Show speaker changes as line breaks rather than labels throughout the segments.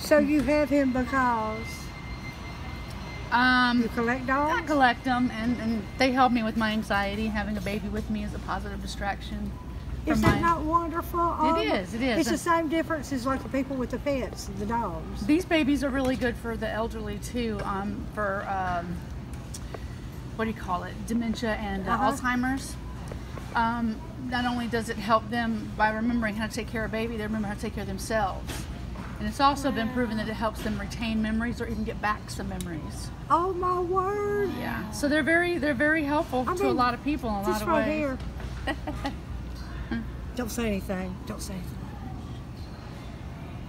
So you have him because
Um,
you collect dogs?
I collect them, and, and they help me with my anxiety. Having a baby with me is a positive distraction.
Is that
my-
not wonderful? Um,
is, it is.
It's the same difference as like the people with the pets, the dogs.
These babies are really good for the elderly too. Um, for um, what do you call it? Dementia and uh,
Uh-huh.
Alzheimer's. Um, not only does it help them by remembering how to take care of a baby, they remember how to take care of themselves. And it's also been proven that it helps them retain memories or even get back some memories.
Oh my word!
Yeah. So they're very they're very helpful
I
to a lot of people in a lot
This
of
right
ways.
here. Don't say anything. Don't say anything.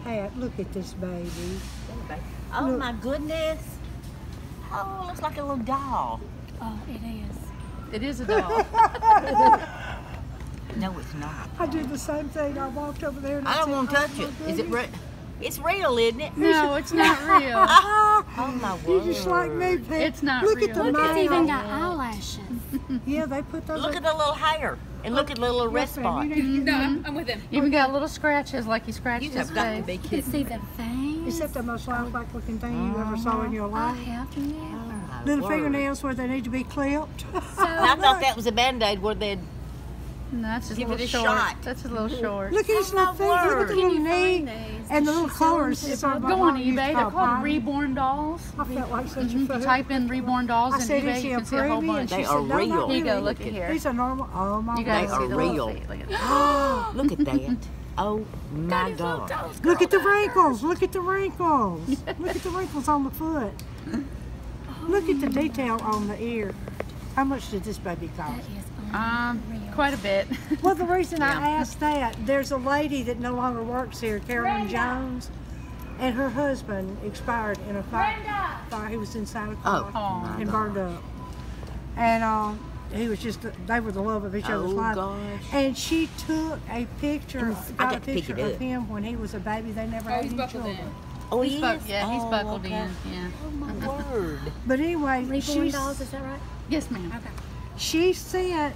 Hey, look at this baby.
Oh
Look.
my goodness. Oh, it looks like a little doll.
Oh, it is.
It is a doll.
No, it's not.
I did the same thing. I walked over there and I,
I don't want to
"Oh,
touch
my
it. Is it
goodness."
Real? It's real, isn't it?
no, it's not real.
Oh my
You just like me, Pete.
It's not
Look
real.
at the
Look,
It's even got eyelashes.
Yeah, they put those.
Look at the little hair. And look at the little red
Yes,
spot.
you need
No. I'm, I'm with him.
Even got little scratches like he scratched
You
his
have got to
face.
be
You can
kidding.
see the fangs.
Is that the most lifelike looking thing you've ever saw in your
uh-huh.
life.
I have never.
Oh, my
Little
word.
fingernails where they need to be clipped.
So
I thought that was a band-aid where they'd
No, that's just
Give
a little
it a
short.
shot.
That's a little short.
Look at his little
my
feet. Look at the
word.
little
Can you
knee and the little
she sell
colors.
them
It's
to
on
the
Go on
mom used to
eBay.
call
They're called
Pine.
reborn dolls.
I felt like such a
If you
fool.
type in reborn dolls
I
in
said,
eBay,
she
you can see a whole bunch.
And she
They
said,
are
no, not
real.
You go. Look at here.
These are normal. Oh my
You
God.
guys
They
see
are
the little
real.
Look at that.
look at that. Oh my God.
Look at the wrinkles. Look at the wrinkles. Look at the wrinkles on the foot. Look at the detail on the ear. How much did this baby cost?
is
Um, quite a bit.
Well, the reason I asked that, there's a lady that no longer works here, Carolyn Jones, and her husband expired in a fire. fire. He was inside a car
Oh,
and
God.
burned up. And um, he was just, they were the love of each other's
Oh,
life.
gosh.
And she took a picture,
I
got a
got to
picture of him when he was a baby. They never
Oh,
had any
buckled
children.
In.
Oh,
He's
he
buck-
is?
yeah, he's
Oh,
buckled
okay.
in. Yeah.
Oh my word.
But anyway,
Reborn
she's,
dolls, is that right?
Yes, ma'am.
Okay.
she sent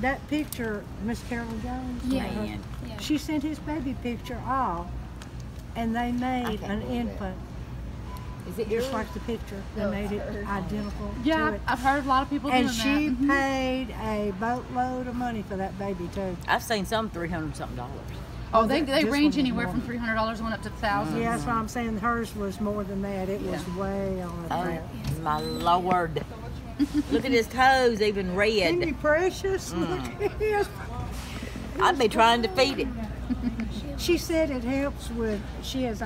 that picture, Miss Carolyn Jones.
Yeah,
her-
yeah, yeah.
She sent his baby picture off, and they made an infant
Is it
just like the picture. They made it identical to
Yeah,
it.
I've heard a lot of people
And
doing
she
that. Mhm.
paid a boatload of money for that baby too.
I've seen some three hundred something dollars.
Oh, they, they range anywhere from three hundred dollars on up to thousands.
Yeah, that's why I'm saying hers was more than that. It was way on the.
Oh
that.
my lord. Look at his toes, even
Isn't
red.
he precious?
Mm.
Look at his.
I'd be trying to feed it.
She said it helps with. She has